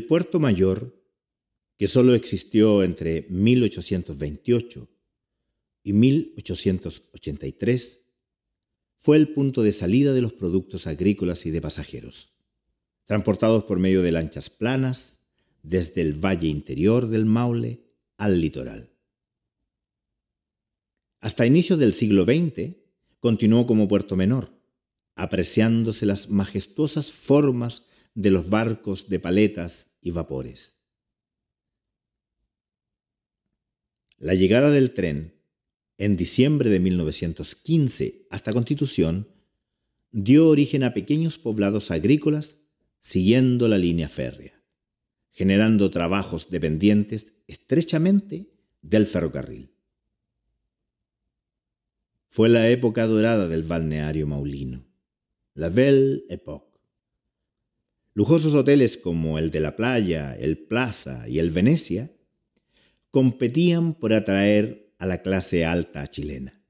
El puerto mayor, que solo existió entre 1828 y 1883, fue el punto de salida de los productos agrícolas y de pasajeros, transportados por medio de lanchas planas desde el valle interior del Maule al litoral. Hasta inicios del siglo XX continuó como puerto menor, apreciándose las majestuosas formas de los barcos de paletas y vapores. La llegada del tren en diciembre de 1915 hasta Constitución dio origen a pequeños poblados agrícolas siguiendo la línea férrea, generando trabajos dependientes estrechamente del ferrocarril. Fue la época dorada del balneario maulino, la Belle Époque. Lujosos hoteles como el de la Playa, el Plaza y el Venecia competían por atraer a la clase alta chilena.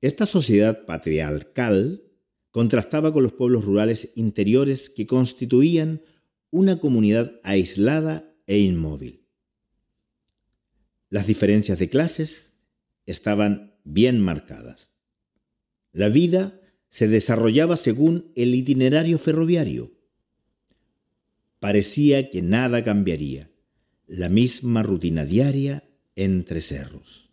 Esta sociedad patriarcal contrastaba con los pueblos rurales interiores que constituían una comunidad aislada e inmóvil. Las diferencias de clases estaban bien marcadas. La vida se desarrollaba según el itinerario ferroviario. Parecía que nada cambiaría, la misma rutina diaria entre cerros.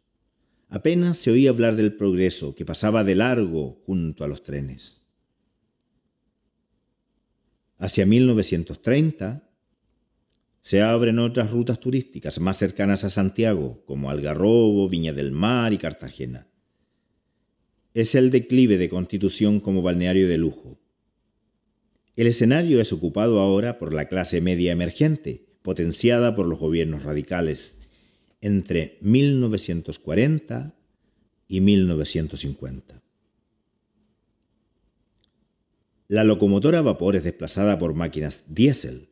Apenas se oía hablar del progreso que pasaba de largo junto a los trenes. Hacia 1930 se abren otras rutas turísticas más cercanas a Santiago, como Algarrobo, Viña del Mar y Cartagena es el declive de Constitución como balneario de lujo. El escenario es ocupado ahora por la clase media emergente, potenciada por los gobiernos radicales entre 1940 y 1950. La locomotora a vapor es desplazada por máquinas diésel.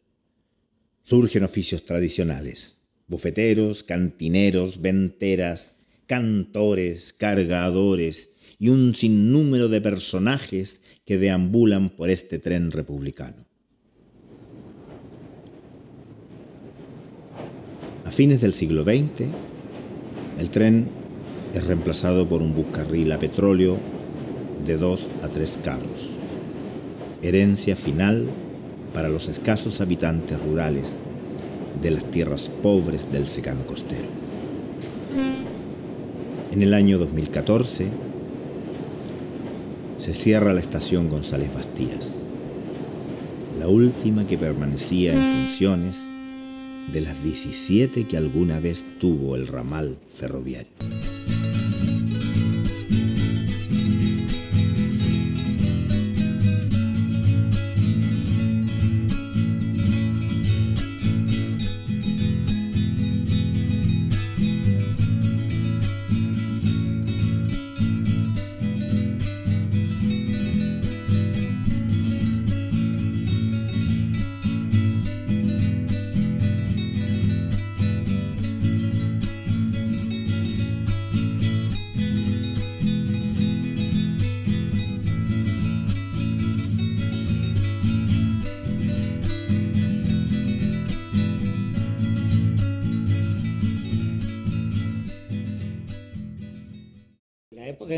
Surgen oficios tradicionales, bufeteros, cantineros, venteras, cantores, cargadores, y un sinnúmero de personajes que deambulan por este tren republicano. A fines del siglo XX, el tren es reemplazado por un buscarril a petróleo de dos a tres carros, herencia final para los escasos habitantes rurales de las tierras pobres del secano costero. En el año 2014, se cierra la estación González Bastías, la última que permanecía en funciones de las 17 que alguna vez tuvo el ramal ferroviario.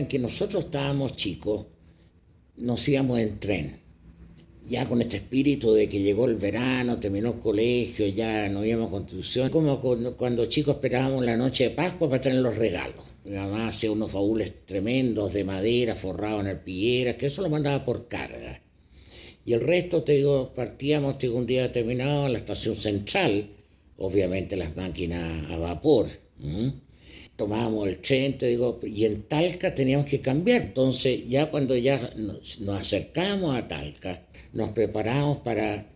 Que nosotros estábamos chicos, nos íbamos en tren. Ya con este espíritu de que llegó el verano, terminó el colegio, ya no íbamos a constitución. Como cuando, chicos esperábamos la noche de Pascua para tener los regalos. Mi mamá hacía unos baúles tremendos de madera forrados en arpilleras, que eso lo mandaba por carga. Y el resto, te digo, partíamos te un día determinado a la estación central, obviamente las máquinas a vapor tomábamos el tren, te digo, y en Talca teníamos que cambiar. Entonces, ya cuando ya nos, acercamos a Talca, nos preparamos para,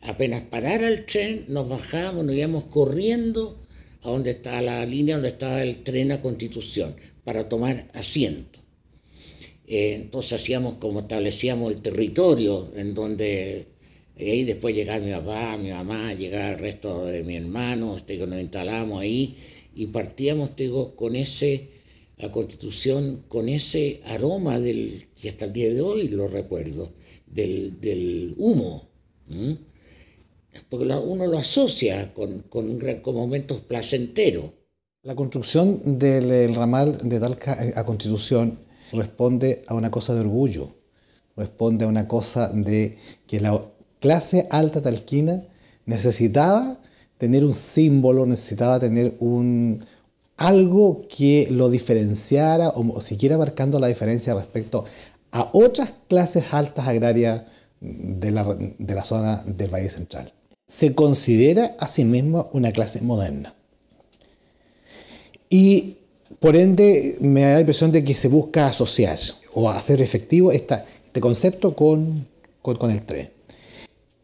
apenas parar el tren, nos bajábamos, nos íbamos corriendo a donde estaba la línea donde estaba el tren a Constitución, para tomar asiento. Eh, entonces hacíamos como establecíamos el territorio en donde y ahí después llegaba mi papá, mi mamá, llegaba el resto de mi hermano, este, nos instalamos ahí y partíamos, te digo, con ese, la constitución, con ese aroma del, que hasta el día de hoy lo recuerdo, del, humo. Porque uno lo asocia con, con, momentos placenteros. La construcción del ramal de Talca a Constitución responde a una cosa de orgullo, responde a una cosa de que la clase alta talquina necesitaba tener un símbolo, necesitaba tener un, algo que lo diferenciara o, siquiera marcando la diferencia respecto a otras clases altas agrarias de la, de la zona del Valle Central. Se considera a sí misma una clase moderna. Y por ende me da la impresión de que se busca asociar o hacer efectivo esta, este concepto con, con, con el tren.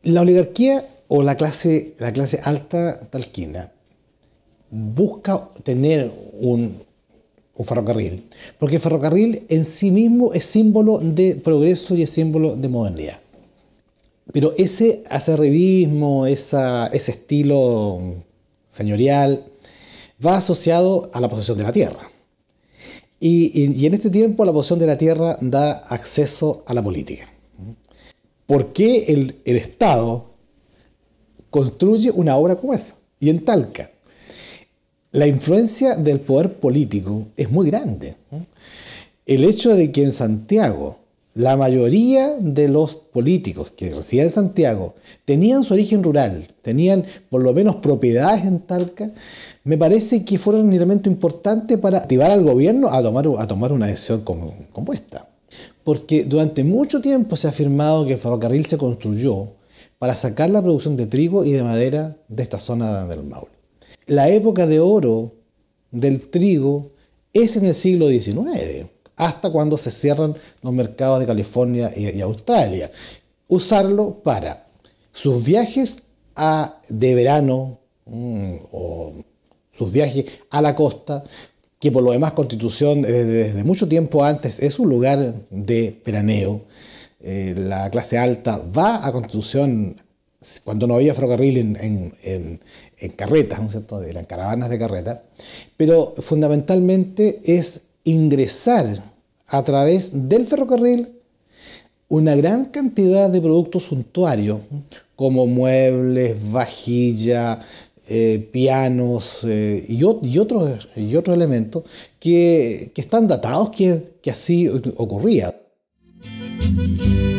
La oligarquía o la clase, la clase alta talquina busca tener un, ferrocarril, porque el ferrocarril en sí mismo es símbolo de progreso y es símbolo de modernidad. Pero ese acerribismo, esa, ese estilo señorial, va asociado a la posesión de la tierra. Y, y, en este tiempo la posesión de la tierra da acceso a la política. ¿Por qué el, el Estado construye una obra como esa? Y en Talca, la influencia del poder político es muy grande. El hecho de que en Santiago la mayoría de los políticos que residían en Santiago tenían su origen rural, tenían por lo menos propiedades en Talca, me parece que fueron un elemento importante para activar al gobierno a tomar, a tomar una decisión como, esta. Porque durante mucho tiempo se ha afirmado que el ferrocarril se construyó para sacar la producción de trigo y de madera de esta zona del Maule la época de oro del trigo es en el siglo XIX, hasta cuando se cierran los mercados de California y, Australia. Usarlo para sus viajes de verano mm, o sus viajes a la costa, que por lo demás Constitución desde mucho tiempo antes es un lugar de veraneo. Eh, la clase alta va a Constitución cuando no había ferrocarril en, carretas, ¿no es cierto? Caravanas de carreta, pero fundamentalmente es ingresar a través del ferrocarril una gran cantidad de productos suntuarios, como muebles, vajilla, eh, pianos eh, y, otros, y otros elementos que, están datados que, que así ocurría. Es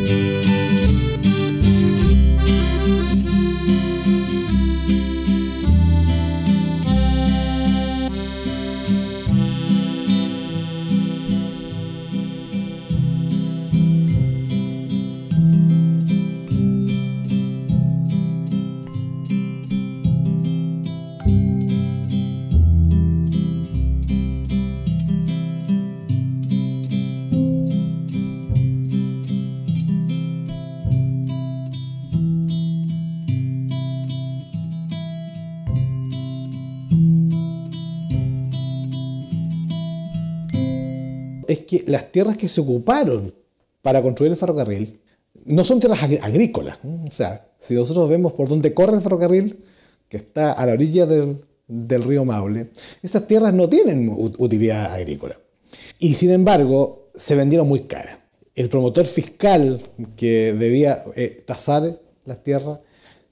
que las tierras que se ocuparon para construir el ferrocarril no son tierras agrícolas. O sea, si nosotros vemos por dónde corre el ferrocarril, que está a la orilla del, río Maule, esas tierras no tienen utilidad agrícola. Y sin embargo, se vendieron muy caras. El promotor fiscal que debía eh, tasar las tierras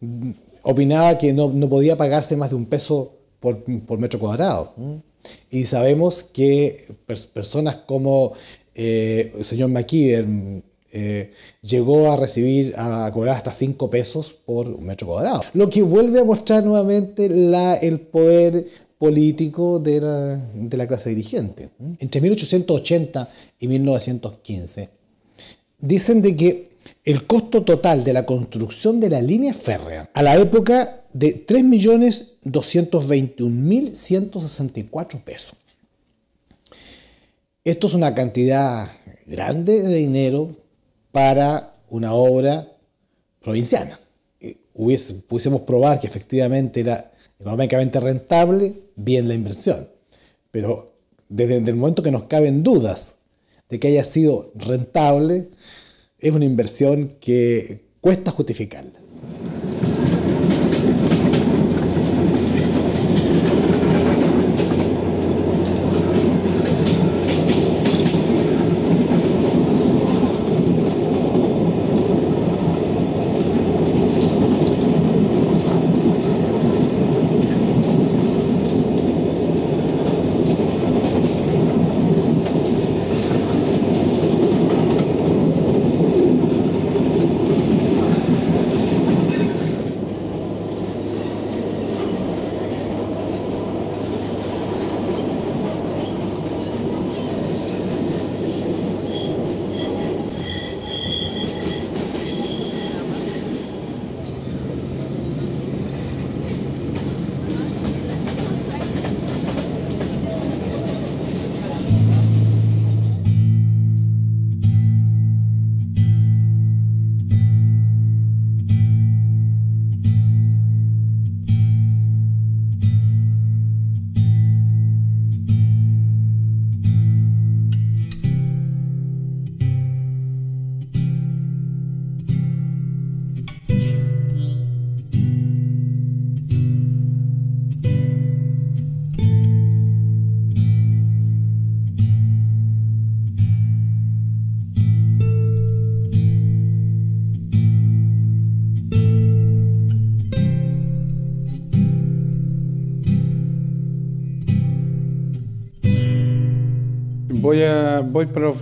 mm, opinaba que no, podía pagarse más de un peso por, por metro cuadrado. Y sabemos que personas como eh, el señor McKeever eh, llegó a recibir, a cobrar hasta 5 pesos por un metro cuadrado. Lo que vuelve a mostrar nuevamente la, el poder político de la, de la clase dirigente. Entre 1880 y 1915 dicen de que el costo total de la construcción de la línea férrea a la época de 3.221.164 pesos. Esto es una cantidad grande de dinero para una obra provinciana. Eh, pudiésemos probar que efectivamente era económicamente rentable, bien la inversión. Pero desde el momento que nos caben dudas de que haya sido rentable, es una inversión que cuesta justificarla.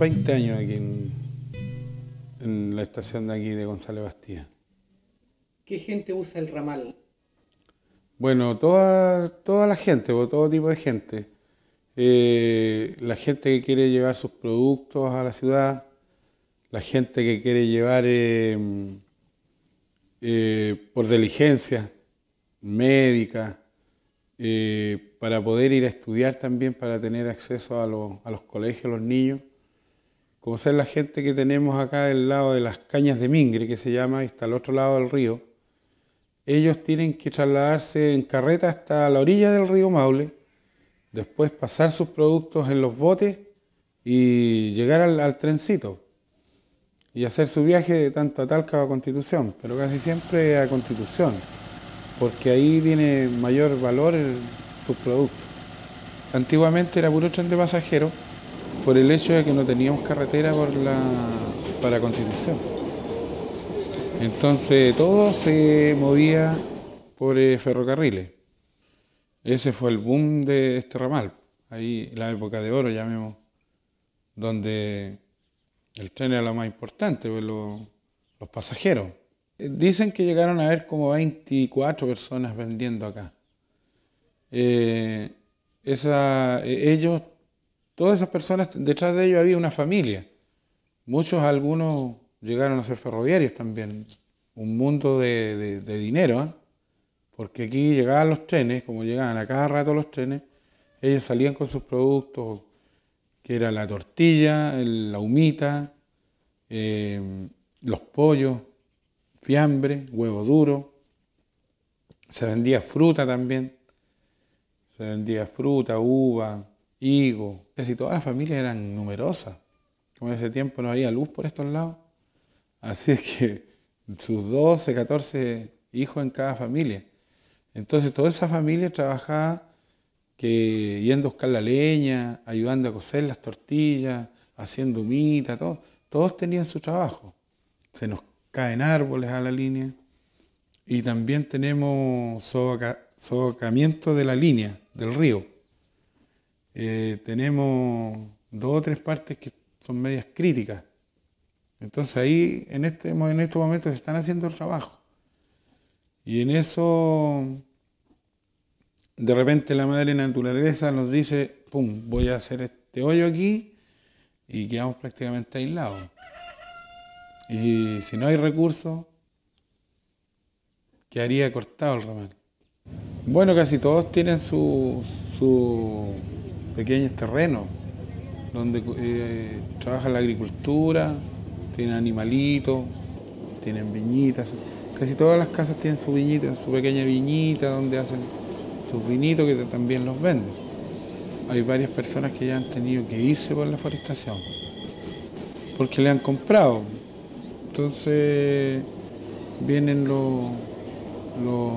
20 años aquí en, en la estación de aquí de González Bastía. ¿Qué gente usa el ramal? Bueno, toda, toda la gente, o todo tipo de gente. Eh, la gente que quiere llevar sus productos a la ciudad, la gente que quiere llevar eh, eh, por diligencia médica, para poder ir a estudiar también, para tener acceso a, a los colegios, los niños. Como ser la gente que tenemos acá del lado de las cañas de Mingre, que se llama, está al otro lado del río. Ellos tienen que trasladarse en carreta hasta la orilla del río Maule, después pasar sus productos en los botes y llegar al, trencito y hacer su viaje de tanto a Talca a Constitución, pero casi siempre a Constitución, porque ahí tiene mayor valor sus productos. Antiguamente era puro tren de pasajeros por el hecho de que no teníamos carretera por la, para Constitución. Entonces todo se movía por eh, ferrocarriles. Ese fue el boom de este ramal. Ahí la época de oro, llamemos, donde el tren era lo más importante, pues, los pasajeros. Dicen que llegaron a haber como 24 personas vendiendo acá. Eh, esa, ellos, todas esas personas, detrás de ellos había una familia. Muchos, algunos llegaron a ser ferroviarios también. Un mundo de, dinero, ¿eh? porque aquí llegaban los trenes, como llegaban a cada rato los trenes, ellos salían con sus productos, que era la tortilla, la humita, eh, los pollos, fiambre, huevo duro, se vendía fruta también. Se vendía fruta, uva, higo. Casi todas las familias eran numerosas. Como en ese tiempo no había luz por estos lados. Así es que sus 12, 14 hijos en cada familia. Entonces toda esa familia trabajaba que yendo a buscar la leña, ayudando a cocer las tortillas, haciendo humita, todo. Todos tenían su trabajo. Se nos caen árboles a la línea. Y también tenemos socamiento de la línea del río. Eh, tenemos dos o tres partes que son medias críticas. Entonces ahí en este, en estos momentos se están haciendo el trabajo. Y en eso, de repente la madre naturaleza nos dice, pum, voy a hacer este hoyo aquí y quedamos prácticamente aislados. Y si no hay recursos, quedaría cortado el ramal. Bueno, casi todos tienen sus su pequeños terrenos donde eh, trabaja la agricultura, tienen animalitos, tienen viñitas. Casi todas las casas tienen su viñita, su pequeña viñita donde hacen sus vinitos que también los venden. Hay varias personas que ya han tenido que irse por la forestación porque le han comprado. Entonces vienen los, los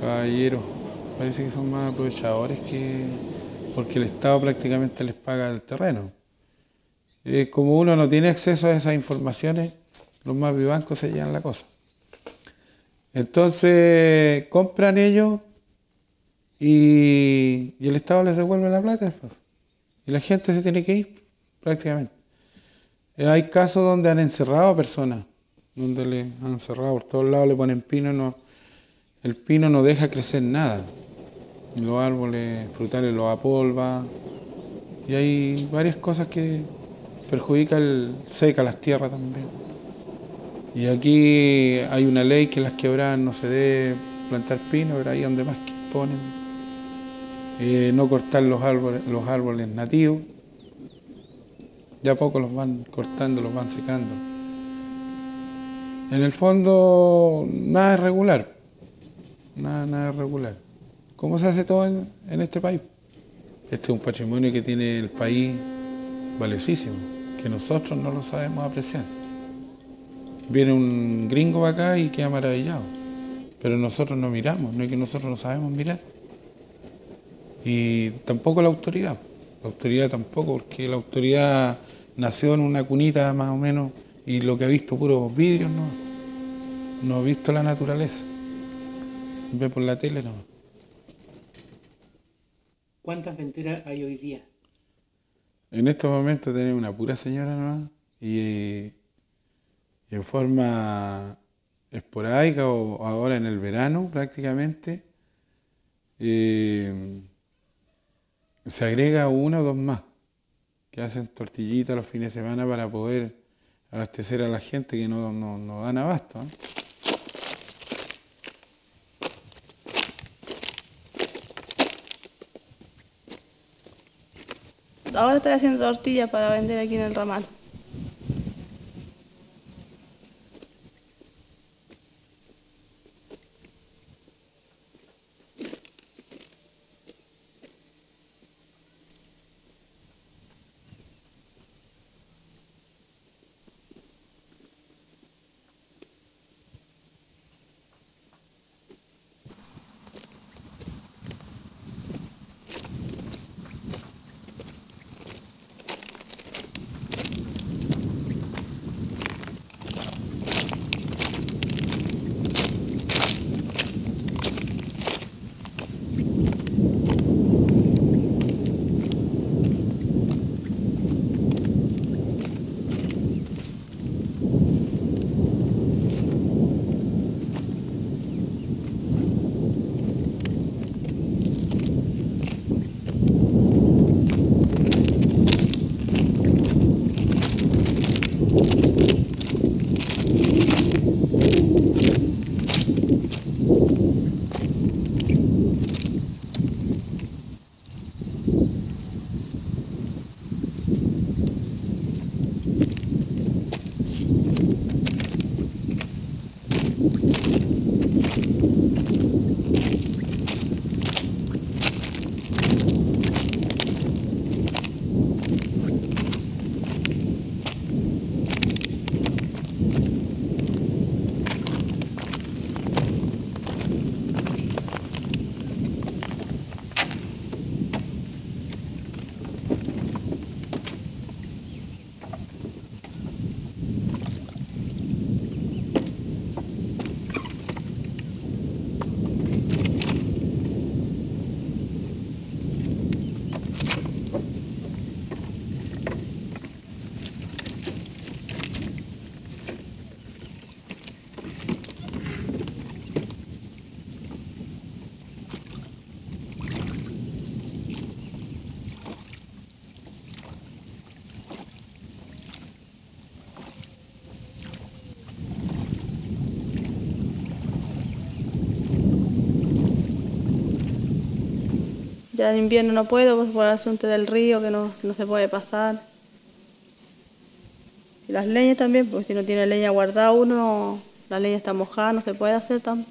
caballeros parece que son más aprovechadores que porque el Estado prácticamente les paga el terreno. Como uno no tiene acceso a esas informaciones, los más vivancos se llevan la cosa. Entonces compran ellos y, el Estado les devuelve la plata y la gente se tiene que ir prácticamente. Eh, hay casos donde han encerrado a personas, donde le han encerrado por todos lados, le ponen pino, no, el pino no deja crecer nada. Los árboles frutales los apolva. Y hay varias cosas que perjudican, seca las tierras también. Y aquí hay una ley que las quebradas no se debe plantar pino, pero ahí donde más ponen. Eh, no cortar los árboles, los árboles nativos. Ya poco los van cortando, los van secando. En el fondo, nada es regular nada, nada regular. ¿Cómo se hace todo en, este país? Este es un patrimonio que tiene el país valiosísimo, que nosotros no lo sabemos apreciar. Viene un gringo acá y queda maravillado, pero nosotros no miramos, no es que nosotros no sabemos mirar. Y tampoco la autoridad, la autoridad tampoco, porque la autoridad nació en una cunita más o menos y lo que ha visto puros vidrios, no, no ha visto la naturaleza. Ve por la tele no. ¿Cuántas venteras hay hoy día? En estos momentos tenemos una pura señora nomás y, en forma esporádica o ahora en el verano prácticamente eh, se agrega una o dos más que hacen tortillitas los fines de semana para poder abastecer a la gente que no, no, no dan abasto. Ahora estoy haciendo tortillas para vender aquí en el ramal. Ya en invierno no puedo pues, por el asunto del río que no, no se puede pasar. Y las leñas también, porque si no tiene leña guardada uno, la leña está mojada, no se puede hacer tampoco.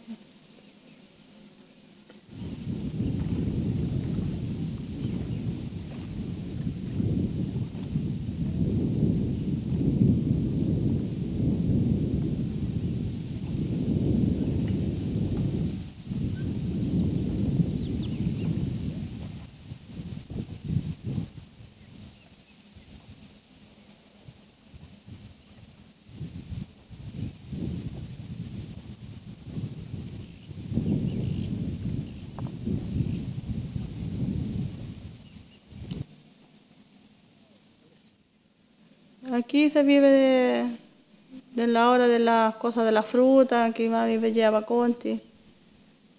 Aquí se vive de, la hora de las cosas de la fruta, aquí mami lleva conti.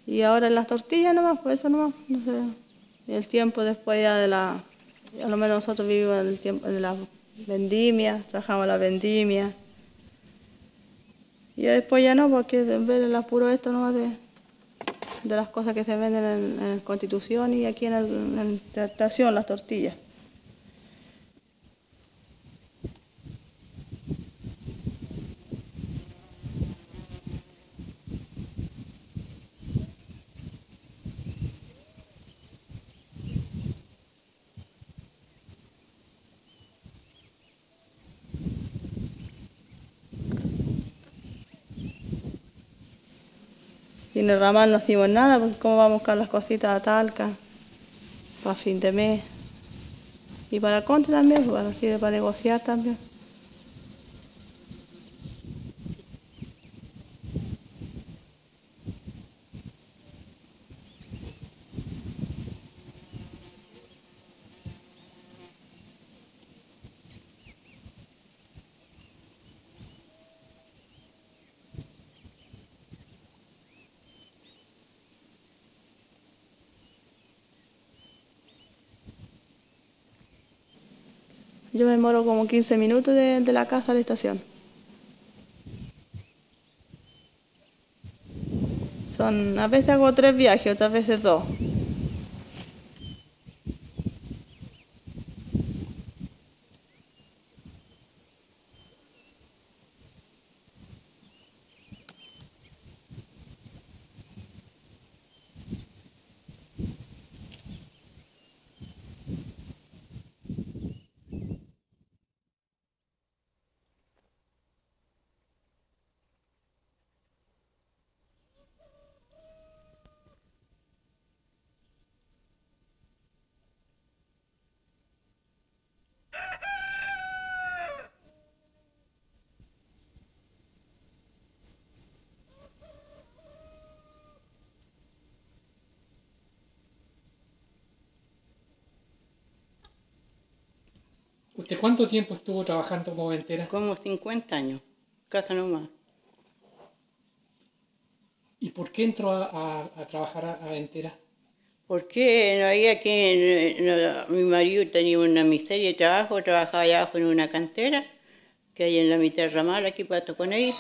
Y ahora las tortillas nomás, pues eso nomás, no sé. El tiempo después ya de la, a lo menos nosotros vivimos el tiempo de la vendimia, trabajamos la vendimia. Y después ya no, porque en vez del apuro esto nomás de, de las cosas que se venden en, en Constitución y aquí el, en la estación, las tortillas. Y en el ramal no hacemos nada, porque cómo vamos a buscar las cositas a Talca para fin de mes. Y para Conte también, pues nos sirve para negociar también. Yo me demoro como 15 minutos de, de la casa a la estación. Son, a veces hago tres viajes, otras veces dos. ¿Usted cuánto tiempo estuvo trabajando como ventera? Como 50 años, casa nomás. ¿Y por qué entró a, a- a trabajar a, a ventera? Porque no había no, mi marido tenía una miseria de trabajo, trabajaba allá abajo en una cantera, que hay en la mitad del ramal, aquí para Toconey,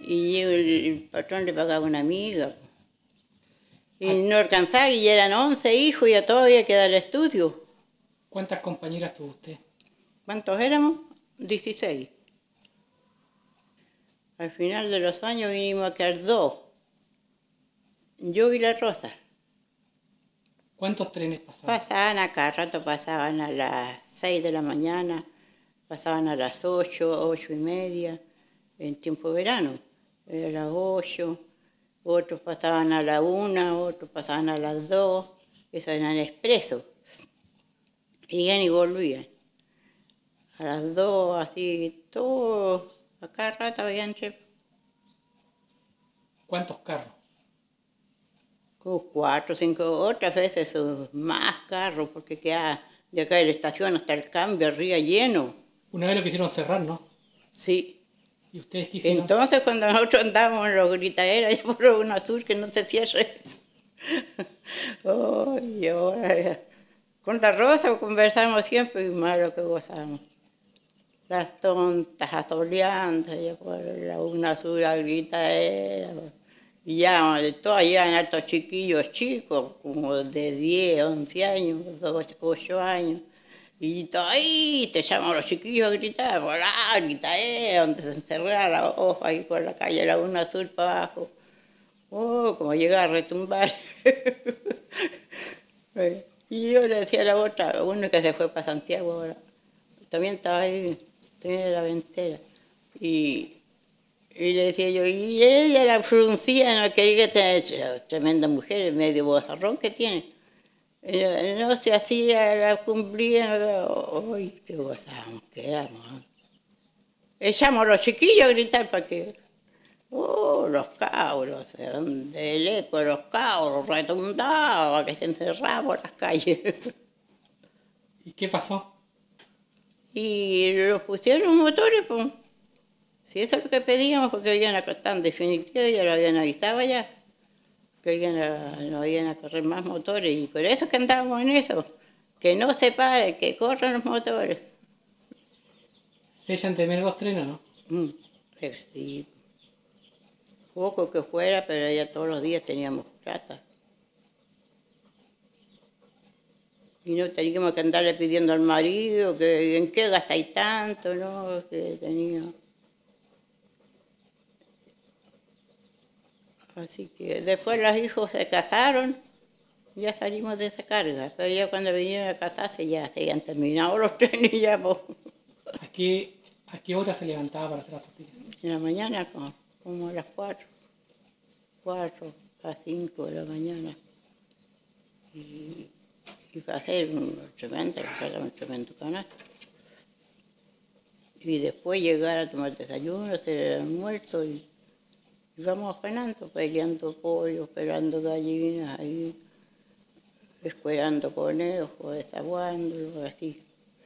y yo, el, el patrón le pagaba una amiga. Y no alcanzaba, y eran 11 hijos, y a todos había que dar estudio. ¿Cuántas compañeras tuvo usted? ¿Cuántos éramos? 16. Al final de los años vinimos a quedar dos. Yo y la Rosa. ¿Cuántos trenes pasaban? Pasaban a cada rato, pasaban a las 6 de la mañana, pasaban a las 8, 8 y media, en tiempo de verano, a las 8, otros pasaban a la 1, otros pasaban a las 2, eso eran expresos. Iban y volvían. A las 2, así, todo, a cada rato habían tres, ¿Cuántos carros? como cuatro, cinco, otras veces más carros, porque queda de acá de la estación hasta el cambio arriba lleno. Una vez lo quisieron cerrar, ¿no? Sí. ¿Y ustedes quisieron? Entonces cuando nosotros andábamos en los gritaderas, yo por un azul que no se cierre. Ay, y ahora. Con la Rosa conversamos siempre y más lo que gozamos. Las tontas asoleando, ya por la una azul a gritadera. Y ya, todas llevan hartos chiquillos chicos, como de 10, 11 años, 8 años. Y todo ahí te llaman los chiquillos a gritar, por la gritadera, donde se encerrara la hoja ahí por la calle Laguna Azul para abajo. Oh, como llega a retumbar. y yo le decía a la otra, uno que se fue para Santiago ahora, también estaba ahí, también era ventera. Y, y le decía yo, y ella la fruncía, no quería que tener tremenda mujer, medio bozarrón que tiene. No, no se hacía, la cumplía, uy, qué gozábamos que éramos. ¿eh? Echamos los chiquillos a gritar para que, oh, los cabros, del eco, los cabros retumbaban, que se encerraban por las calles. ¿Y qué pasó? Y los pusieron motores, pues. Si eso es lo que pedíamos, porque habían acostado en definitiva, ya lo habían avisado ya, que a- no habían a correr más motores, y por eso es que andábamos en eso, que no se paren, que corran los motores. ¿Se echan menos los trenes, no? Mm, sí, poco que fuera, pero ya todos los días teníamos plata. Y no teníamos que andarle pidiendo al marido que en qué gastáis tanto, ¿no? Que tenía. Así que después los hijos se casaron, ya salimos de esa carga, pero ya cuando vinieron a casarse ya se habían terminado los pues. ¿A qué, ¿A qué hora se levantaba para hacer las tortillas? En la mañana, como, como a las cuatro, cuatro a cinco de la mañana. Y, y hacer un tremendo, un tremendo canasto. Y después llegar a tomar desayuno, hacer el almuerzo y íbamos afanando, peleando pollo, esperando gallinas ahí, esperando conejos, desaguándolos, así,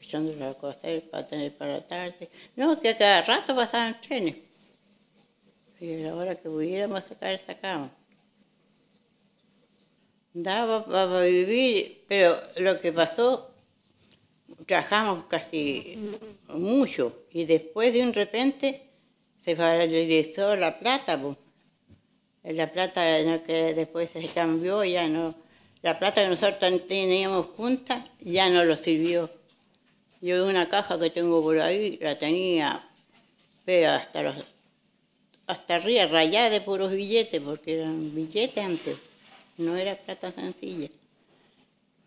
echándolos a cocer para tener para la tarde. No, que cada rato pasaban trenes. Y a la hora que pudiéramos sacar, sacábamos. Daba para vivir, pero lo que pasó, trabajamos casi mucho y después de un repente se valorizó la plata. pues. La plata que después se cambió, ya no. La plata que nosotros teníamos junta ya no lo sirvió. Yo una caja que tengo por ahí la tenía, pero hasta hasta arriba, rayada de puros billetes, porque eran billetes antes, no era plata sencilla.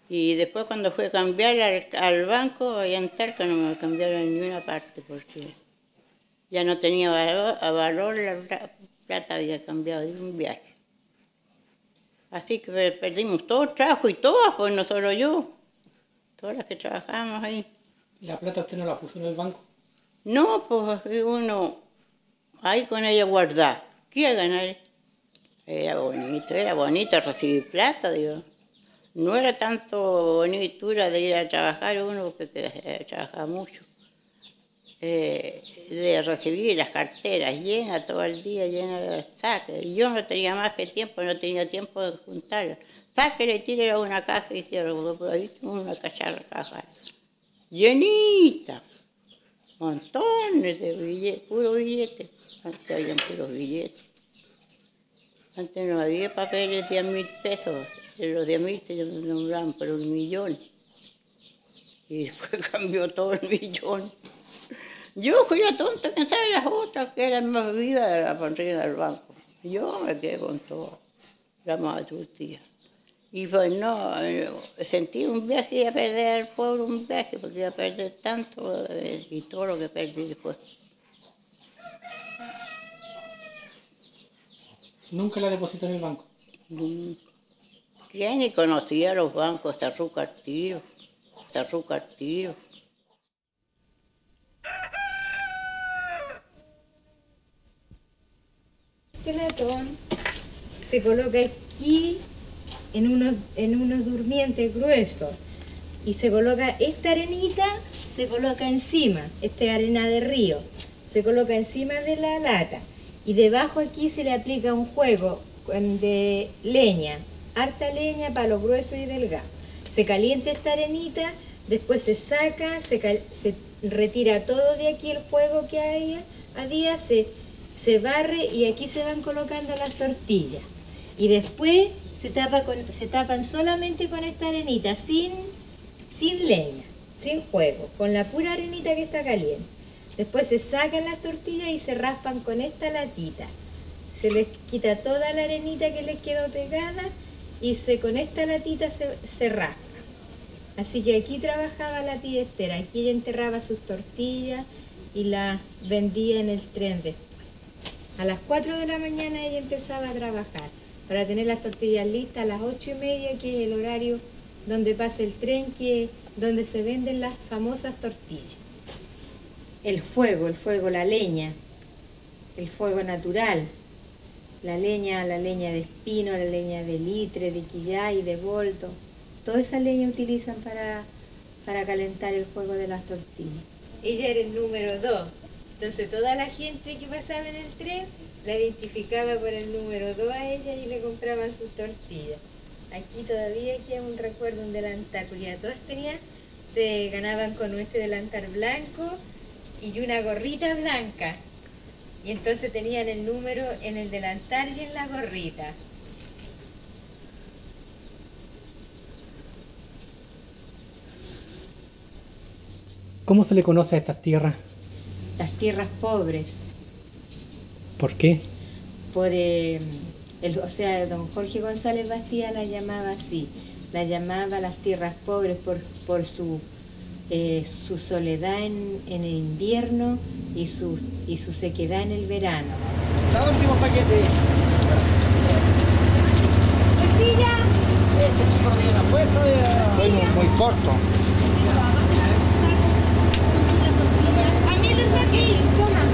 Y después cuando fui a cambiar al, al banco, allá en Talca, no me cambiaron en ninguna parte, porque ya no tenía valor, a valor la pla- plata, había cambiado de un viaje. Así que per- perdimos todo el trabajo y todas, pues no solo yo, todas las que trabajamos ahí. ¿Y la plata usted no la puso en el banco? No, pues uno ahí con ella guardar. ¿Qué iba a ganar? Era bonito, era bonito recibir plata, digo. No era tanto bonitura de ir a trabajar uno, porque trabajaba mucho. Eh, de recibir las carteras llenas todo el día, llenas de saques. Yo no tenía más que tiempo, no tenía tiempo de juntarlas. Sáquele, tírele a una caja y cierro, por ahí una cacharra caja. Llenita montones de billetes, puros billetes. Antes habían puros billetes. Antes no había papeles de 10 mil pesos. De los 10 mil se nombraban por un millón. Y después cambió todo el millón. Yo fui la tonta que sabe las otras que eran más vivas de la pondrían al banco. Yo me quedé con todo. La más. Y pues no, eh, sentí un viaje y a perder al pueblo un viaje, porque iba a perder tanto eh, y todo lo que perdí después. Nunca la depositó en el banco. ¿Quién ni conocía los bancos? Al tiro, al tiro. Este latón se coloca aquí en unos, en unos durmientes gruesos y se coloca esta arenita, se coloca encima, esta arena de río, se coloca encima de la lata y debajo aquí se le aplica un juego de leña, harta leña, palo grueso y delgado. Se calienta esta arenita, después se saca, se, se retira todo de aquí el juego que hay a día, se, se barre y aquí se van colocando las tortillas. Y después se, tapa con, se tapan solamente con esta arenita, sin, sin leña, sin juego, con la pura arenita que está caliente. Después se sacan las tortillas y se raspan con esta latita. Se les quita toda la arenita que les quedó pegada y se, con esta latita se, raspa. Así que aquí trabajaba la tía aquí ella enterraba sus tortillas y las vendía en el tren después. A las 4 de la mañana ella empezaba a trabajar para tener las tortillas listas a las 8 y media, que es el horario donde pasa el tren, que donde se venden las famosas tortillas. El fuego, el fuego, la leña, el fuego natural, la leña, la leña de espino, la leña de litre, de quillay, de bolto, toda esa leña utilizan para, para calentar el fuego de las tortillas. Ella era el número 2, entonces toda la gente que pasaba en el tren la identificaba por el número 2 a ella y le compraban sus tortillas. Aquí todavía queda un recuerdo, un delantal, porque ya todas tenían, se ganaban con este delantal blanco y una gorrita blanca. Y entonces tenían el número en el delantal y en la gorrita. ¿Cómo se le conoce a estas tierras? Las tierras pobres, ¿Por qué? por eh, el, o sea, don Jorge González Bastía la llamaba así, la llamaba las tierras pobres por, por su, eh, su soledad en, en el invierno y su, y su sequedad en el verano. último paquete. Este es por de la fuerza Soy muy, muy corto. A mí les va aquí, toma.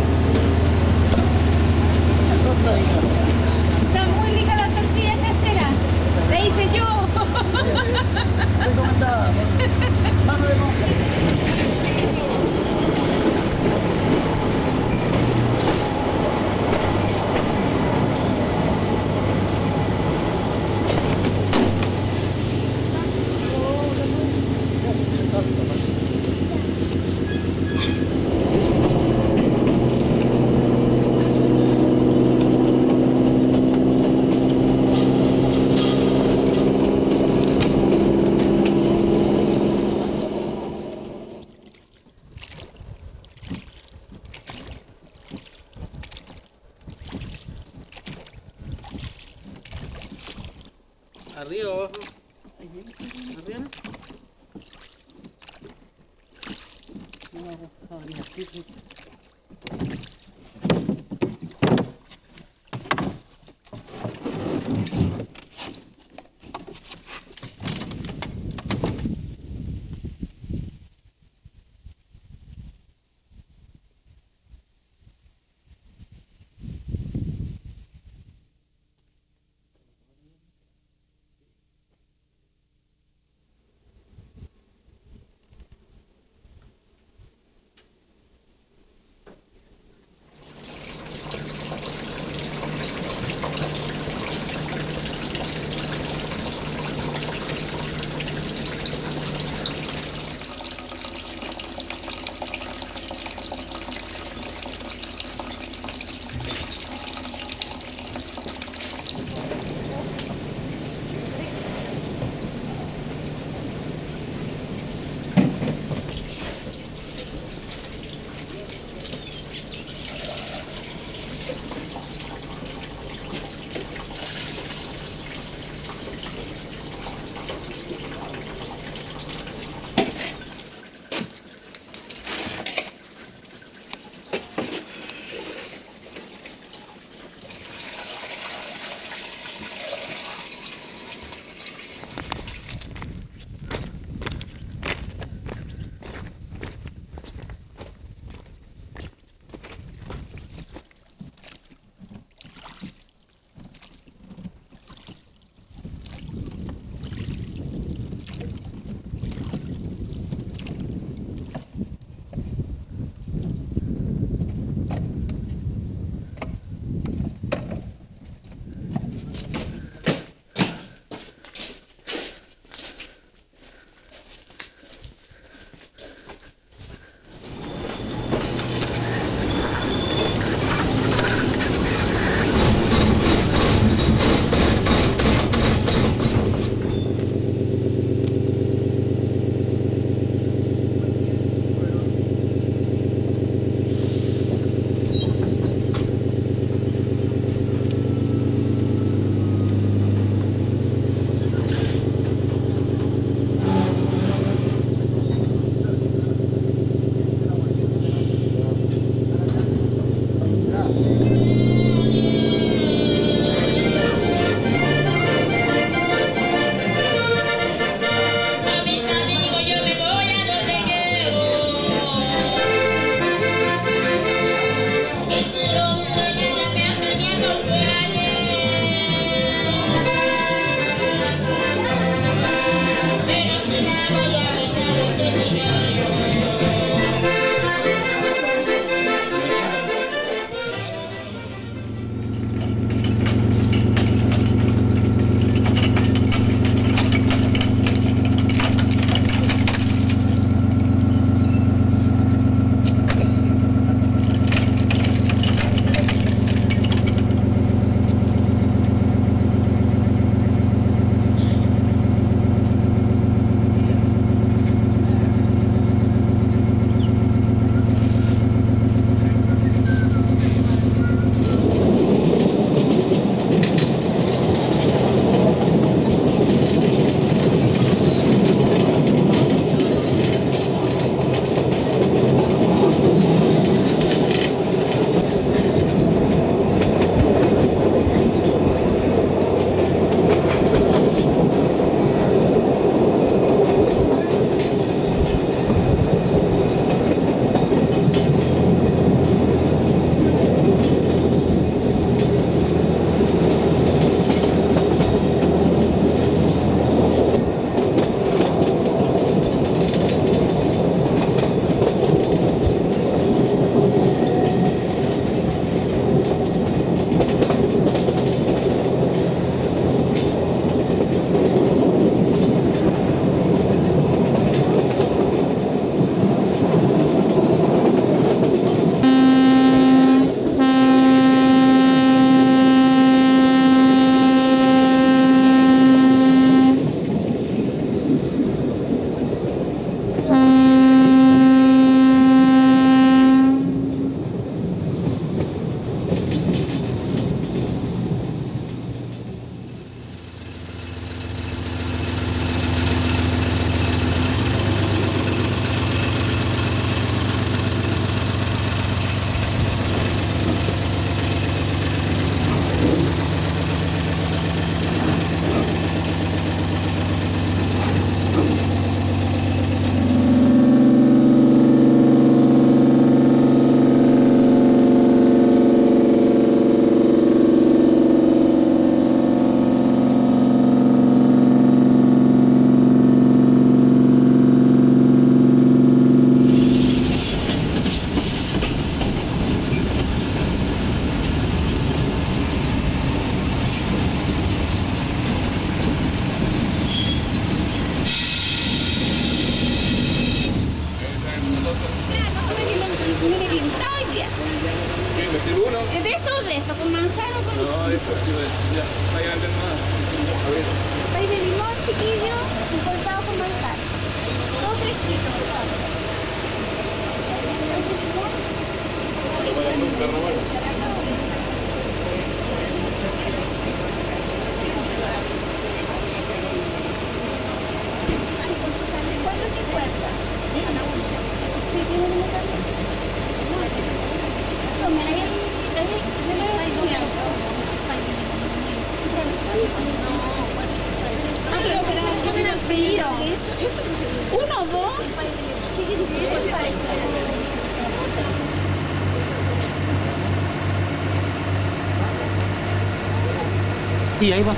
Sí, ahí va.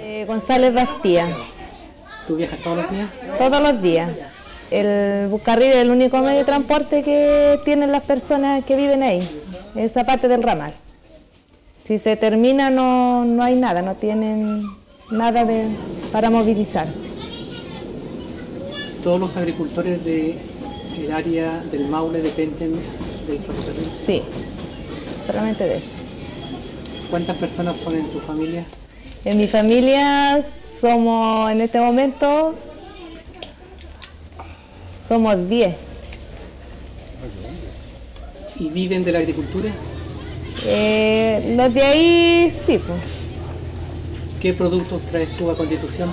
Eh, González Bastía, ¿Tú viajas todos los días? todos los días. El buscarril es el único medio de transporte que tienen las personas que viven ahí, esa parte del ramal. Si se termina no, no hay nada, no tienen nada de, para movilizarse. ¿Todos los agricultores del área del Maule dependen del ferrocarril? Sí, solamente de eso. ¿Cuántas personas son en tu familia? En mi familia somos en este momento somos 10. ¿Y viven de la agricultura? Eh, los de ahí sí, pues. ¿Qué productos traes tú a Constitución?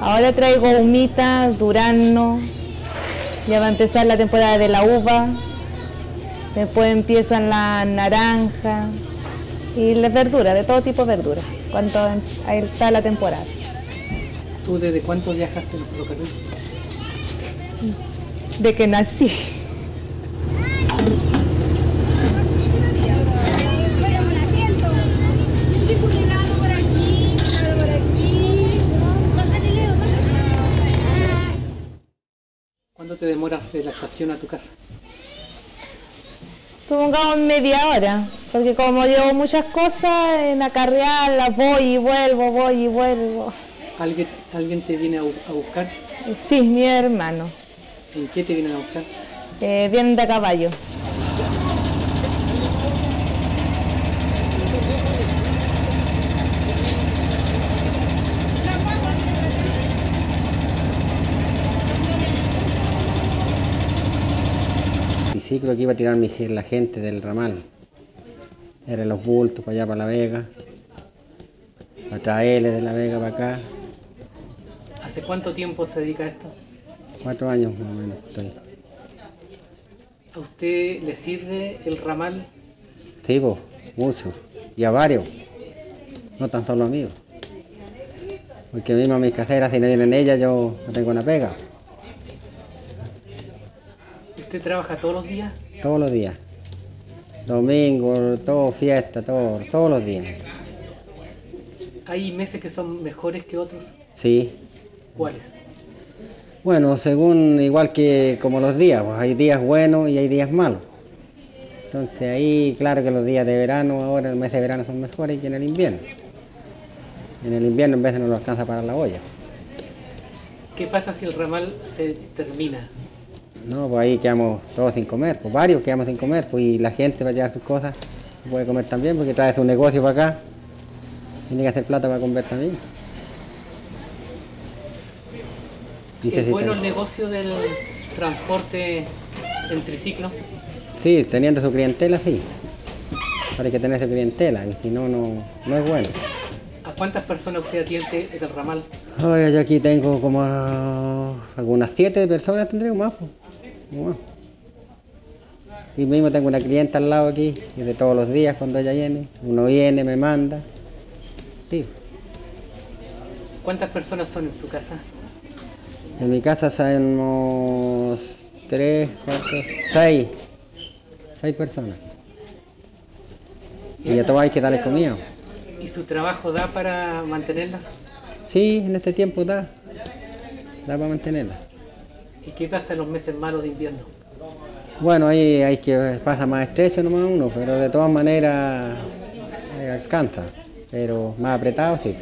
Ahora traigo humita, durazno, ya va a empezar la temporada de la uva, después empiezan la naranja y las verduras, de todo tipo de verduras, cuando ahí está la temporada. ¿Tú desde cuánto viajas en el ferrocarril? De que nací. ¿Cuánto te demoras de la estación a tu casa? Supongamos media hora, porque como llevo muchas cosas en acarrearlas, voy y vuelvo, voy y vuelvo. ¿Alguien, alguien te viene a, bu- a buscar? Sí, mi hermano, ¿En qué te vienen a buscar? eh, vienen de a caballo. Triciclo que iba a tirar la gente del ramal. Eran los bultos para allá, para La Vega. Para traerle de La Vega para acá. ¿Hace cuánto tiempo se dedica a esto? Cuatro años más o menos estoy. ¿A usted le sirve el ramal? Sí, po, mucho. Y a varios. No tan solo a mí. Porque mismo mis caseras, si no vienen ellas, yo no tengo una pega. ¿Usted trabaja todos los días? Todos los días. Domingo, todo fiesta, todo, todos los días. ¿Hay meses que son mejores que otros? Sí. ¿Cuáles? Bueno, según igual que como los días, pues hay días buenos y hay días malos. Entonces ahí, claro que los días de verano, ahora el mes de verano son mejores que en el invierno. En el invierno en vez de no lo alcanza para la olla. ¿Qué pasa si el ramal se termina? No, pues ahí quedamos todos sin comer, pues varios quedamos sin comer, pues y la gente va a llevar sus cosas, puede comer también porque trae su negocio para acá. Tiene que hacer plata para comer también. Dice ¿Es bueno el negocio del transporte en triciclo? Sí, teniendo su clientela, sí. Pero hay que tener su clientela, y si no, no, no es bueno. ¿A cuántas personas usted atiende en el ramal? Oye, yo aquí tengo como algunas siete personas, tendré más. más. Y mismo tengo una clienta al lado aquí, y de todos los días cuando ella viene. Uno viene, me manda. Sí. ¿Cuántas personas son en su casa? En mi casa somos tres, cuatro, seis. Seis personas. Y a todos hay que darles comida. ¿Y su trabajo da para mantenerla? Sí, en este tiempo da. Da para mantenerla. ¿Y qué pasa en los meses malos de invierno? Bueno, ahí hay que pasa más estrecho nomás uno, pero de todas maneras eh, alcanza. Pero más apretado sí.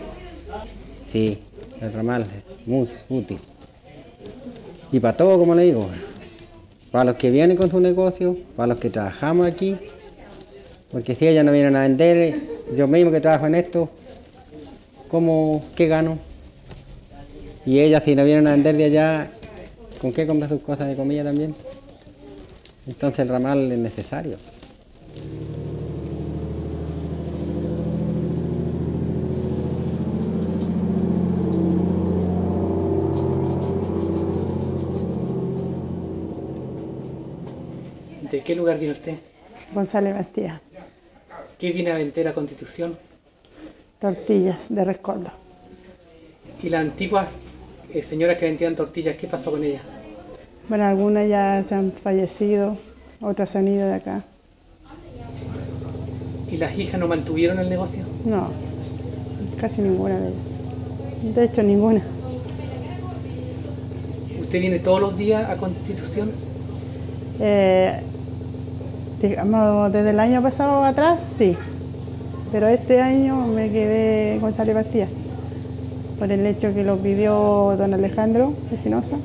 Sí, el ramal es muy útil. Y para todo, como le digo, para los que vienen con su negocio, para los que trabajamos aquí, porque si ellas no vienen a vender, yo mismo que trabajo en esto, ¿cómo, qué gano? Y ellas si no vienen a vender de allá, ¿con qué compran sus cosas de comida también? Entonces el ramal es necesario. ¿De qué lugar viene usted? González Bastía, ¿Qué viene a vender a Constitución? tortillas de rescoldo. ¿Y las antiguas eh, señoras que vendían tortillas, qué pasó con ellas? Bueno, algunas ya se han fallecido, otras se han ido de acá. ¿Y las hijas no mantuvieron el negocio? No, casi ninguna de ellas. De hecho, ninguna. ¿Usted viene todos los días a Constitución? Eh, digamos, desde el año pasado atrás, sí. Pero este año me quedé con Bastía, por el hecho que lo pidió don Alejandro Espinosa.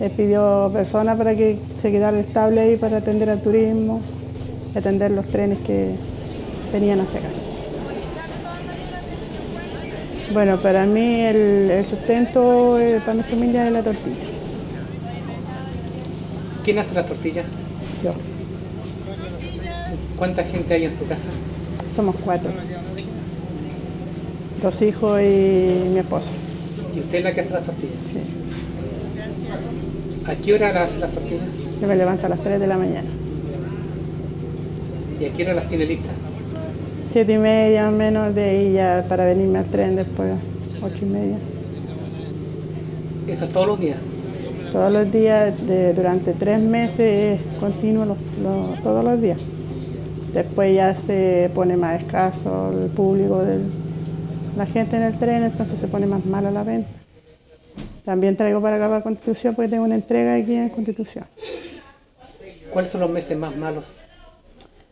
Él pidió personas para que se quedara estable ahí para atender al turismo, atender los trenes que venían hacia acá. Bueno, para mí el, el sustento eh, para mi familia es la tortilla. ¿Quién hace las tortillas? Yo. ¿Cuánta gente hay en su casa? Somos cuatro. Dos hijos y mi esposo. ¿Y usted es la que hace las tortillas? Sí. ¿A qué hora las hace las tortillas? Yo me levanto a las 3 de la mañana. ¿Y a qué hora las tiene listas? Siete y media o menos, de ahí ya para venirme al tren después, ocho y media. ¿Eso es todos los días? Todos los días, de- durante tres meses, continuo los- los- todos los días. Después ya se pone más escaso el público, del- la gente en el tren, entonces se pone más mala la venta. También traigo para acá para Constitución porque tengo una entrega aquí en Constitución. ¿Cuáles son los meses más malos?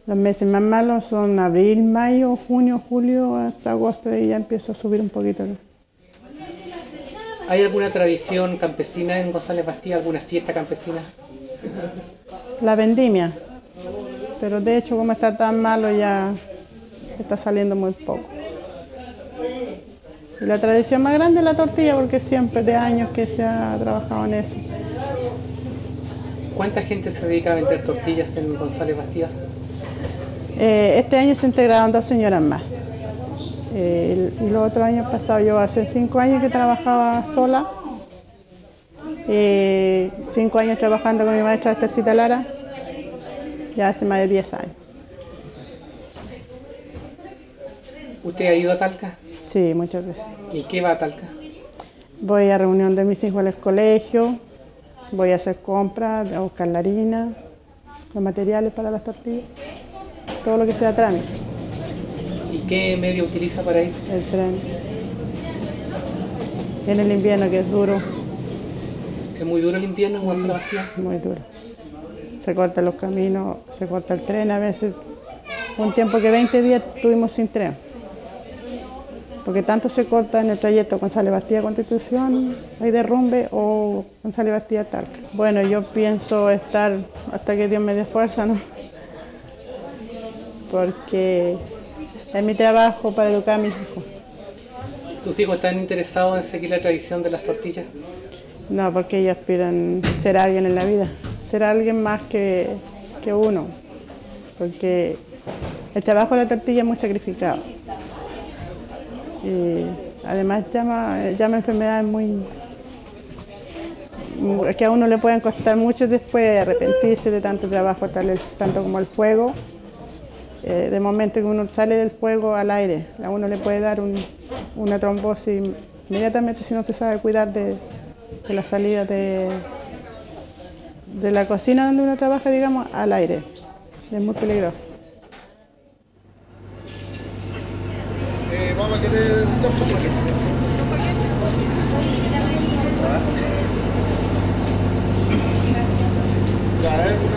Los meses más malos son abril, mayo, junio, julio, hasta agosto y ya empieza a subir un poquito. ¿Hay alguna tradición campesina en González Bastía, alguna fiesta campesina? La vendimia, pero de hecho como está tan malo ya está saliendo muy poco. Y la tradición más grande es la tortilla porque siempre de años que se ha trabajado en eso. ¿Cuánta gente se dedica a vender tortillas en González Bastía? Eh, este año se integraron dos señoras más. Eh, y los otros años pasados, yo hace cinco años que trabajaba sola. Eh, cinco años trabajando con mi maestra Estercita Lara. Ya hace más de 10 años. ¿Usted ha ido a Talca? Sí, muchas veces. ¿Y qué va a Talca? Voy a reunión de mis hijos al colegio, voy a hacer compras, a buscar la harina, los materiales para las tortillas, todo lo que sea trámite, ¿Y qué medio utiliza para ir? el tren. En el invierno que es duro, ¿Es muy duro el invierno en González Bastía? muy duro. Se cortan los caminos, se corta el tren, a veces un tiempo que 20 días estuvimos sin tren. Porque tanto se corta en el trayecto González Bastía Constitución, hay derrumbe o González Bastía Talca. Bueno, yo pienso estar hasta que Dios me dé fuerza, ¿no? Porque es mi trabajo para educar a mis hijos. ¿Sus hijos están interesados en seguir la tradición de las tortillas? No, porque ellos aspiran ser alguien en la vida, ser alguien más que, que uno. Porque el trabajo de la tortilla es muy sacrificado. Y además llama, llama enfermedades muy, que a uno le pueden costar mucho después arrepentirse de tanto trabajo, tal, tanto como el fuego. Eh, de momento que uno sale del fuego al aire, a uno le puede dar un- una trombosis inmediatamente si no se sabe cuidar de, de la salida de, de la cocina donde uno trabaja, digamos, al aire. Es muy peligroso. Eh, vamos a querer dos paquetes. Eh.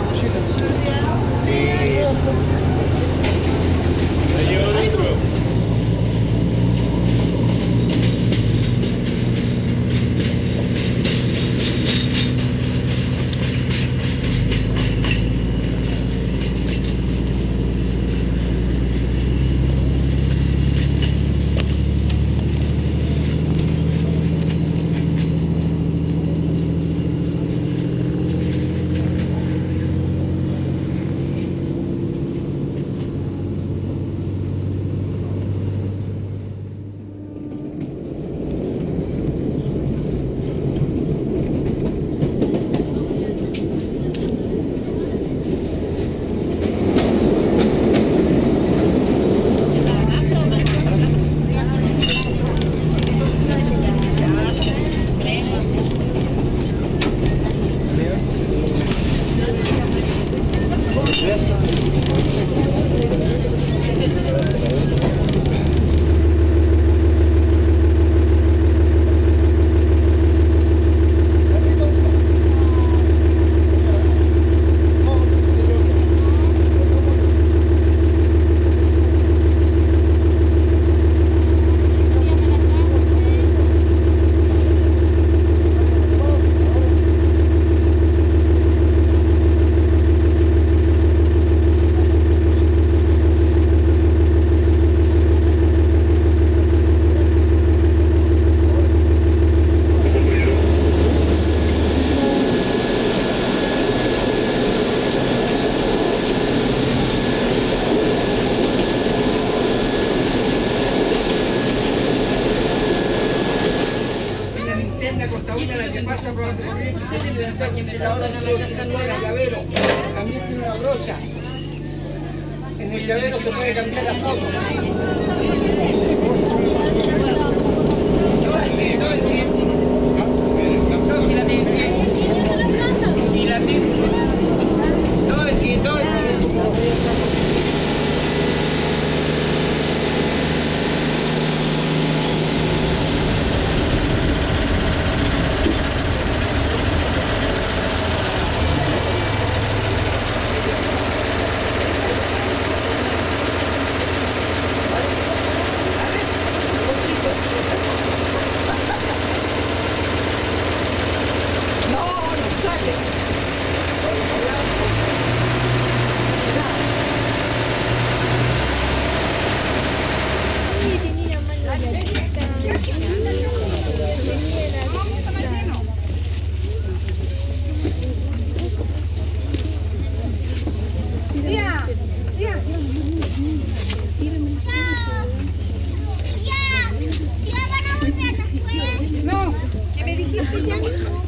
No, que me dijiste ya, mijo.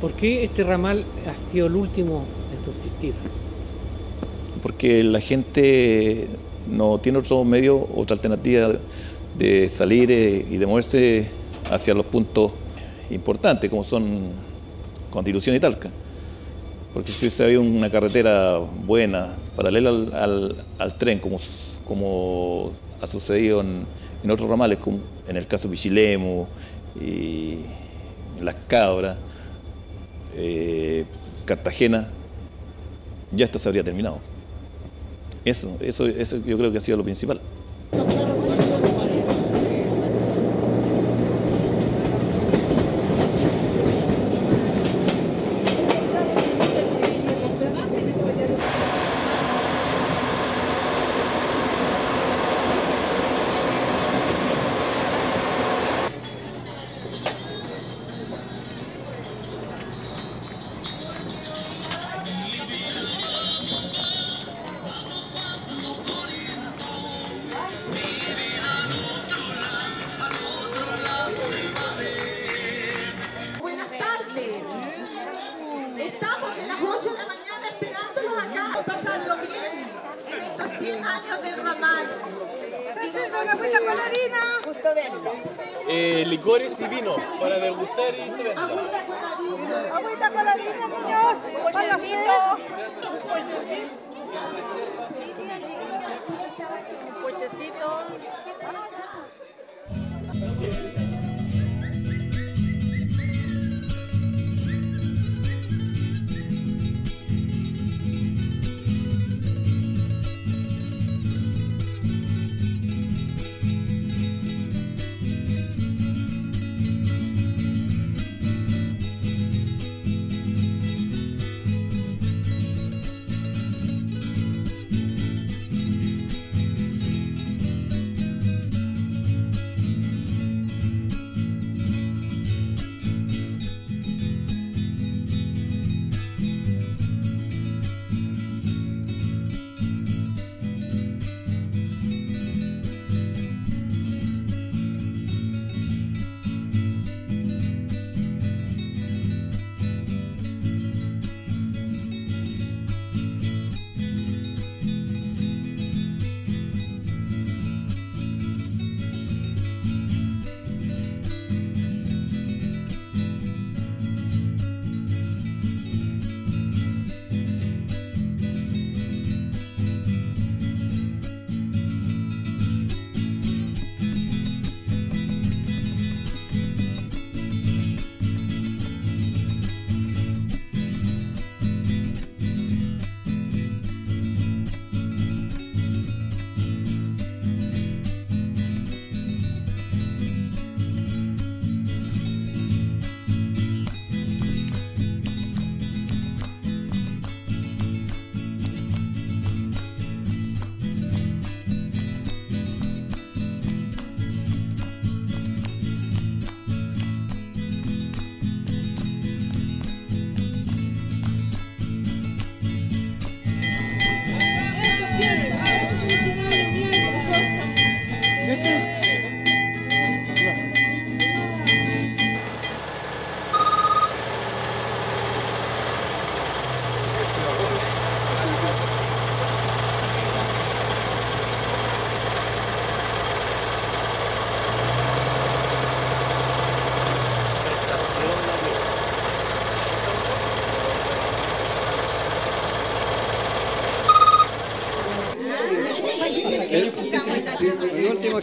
¿Por qué este ramal ha sido el último en subsistir? porque la gente no tiene otro medio, otra alternativa de salir eh, y de moverse hacia los puntos importantes, como son Constitución y Talca. Porque si hubiese habido una carretera buena, paralela al, al- al tren, como, como ha sucedido en, otros ramales, como en el caso Pichilemu y Las Cabras, eh, Cartagena, ya esto se habría terminado. Eso, eso, eso yo creo que ha sido lo principal.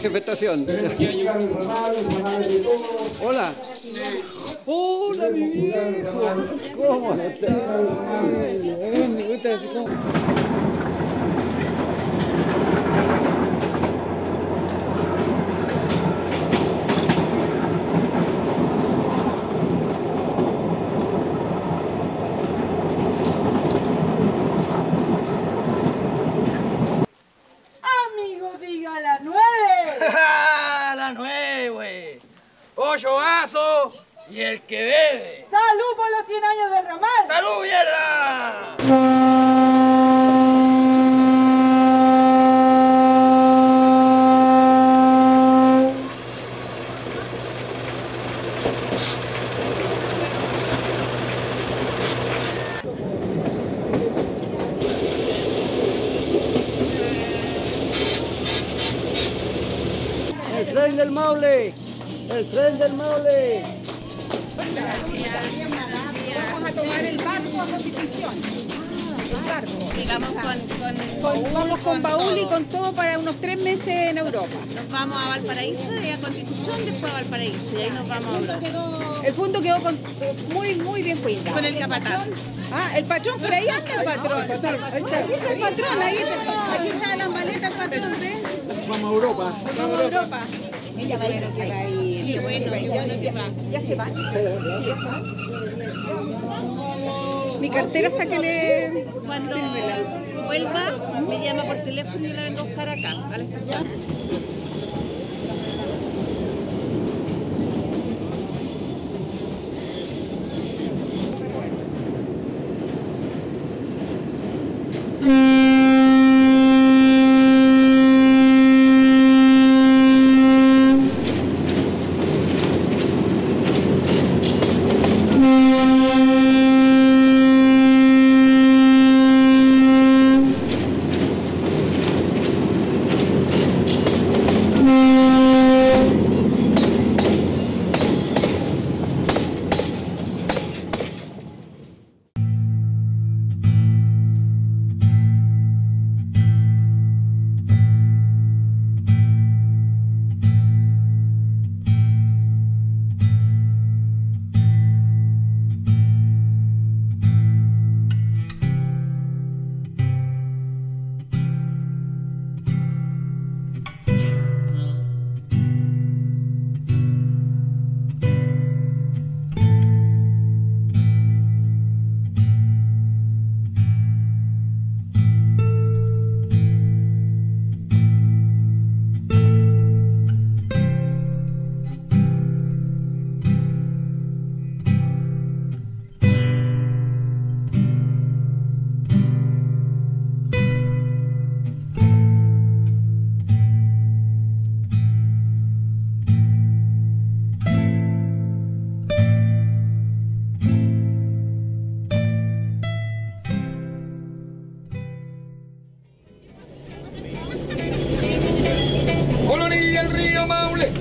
Manifestación. Hola. Hola, mi viejo. ¿Cómo estás? Después a Valparaíso. Y ahí nos vamos a Europa. El fondo quedó con- muy, muy bien cuidado. Con el capataz. Ah, el patrón, por ahí anda el patrón. Ahí está Ahí está el patrón, ahí está. Aquí está las maletas, patrón, ¿ves? Vamos a Europa. Vamos a Europa. Ella va a ir, que va a ir. Sí, bueno, qué bueno que va. ¿Ya se va? Mi cartera, sáquele. Cuando vuelva, me llama por teléfono y la vengo a buscar acá, a la estación.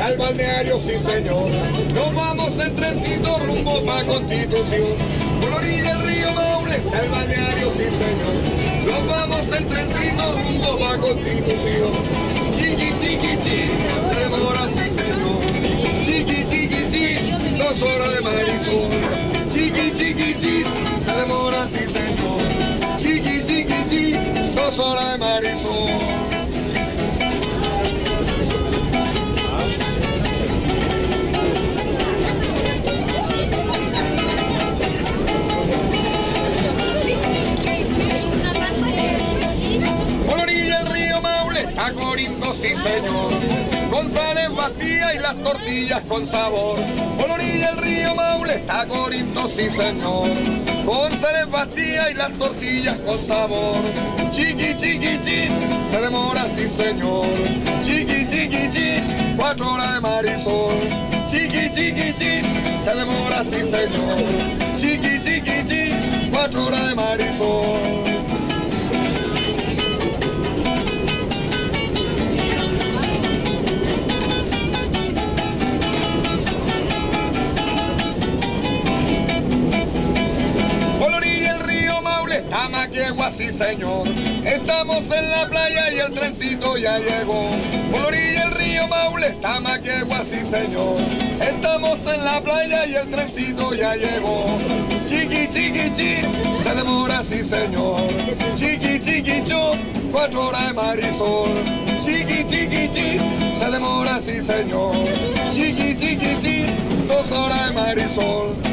Al balneario, sí señor. Nos vamos en trencito rumbo pa' Constitución. Por la orilla del río Maule, al balneario, sí señor. Nos vamos en trencito rumbo pa' Constitución. Chiqui, chiqui, chi, se demora, sí señor. Chiqui, chiqui, chi, dos horas de Marisol. Chiqui, chiqui, chi, se demora, sí señor. Chiqui, chiqui, chi, dos horas de Marisol. Sí señor. González Bastía y las tortillas con sabor. Por la orilla del río Maule, a Corinto, sí señor. González Bastía y las tortillas con sabor. Chiqui, chiqui, chi, se demora, sí señor. Chiqui, chiqui, chi, cuatro horas de Marisol. Chiqui, chiqui, chi, se demora, sí señor. Chiqui, chiqui, chi, cuatro horas de Marisol. así señor. Estamos en la playa y el trencito ya llegó. Por orilla el río Maule está Maquegua, así señor. Estamos en la playa y el trencito ya llegó. Chiqui, chiqui, chi, se demora, sí señor. Chiqui, chiqui, cho, cuatro horas de marisol. Chiqui, chiqui, chi, se demora, sí señor. Chiqui, chiqui, chi, dos horas de marisol.